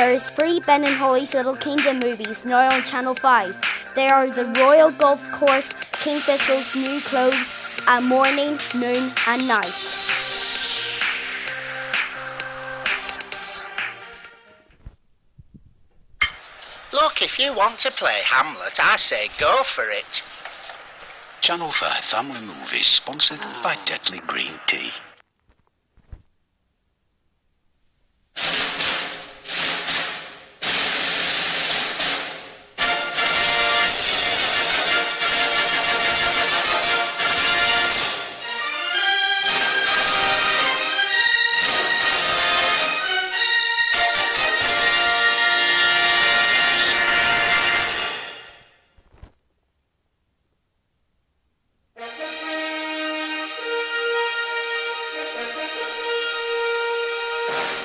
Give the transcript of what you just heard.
There is three Ben and Holly's Little Kingdom movies now on Channel 5. They are The Royal Golf Course, King Thistle's New Clothes, and Morning, Noon and Night. Look, if you want to play Hamlet, I say go for it. Channel 5 Family Movies, sponsored by ah. Deadly Green Tea. you.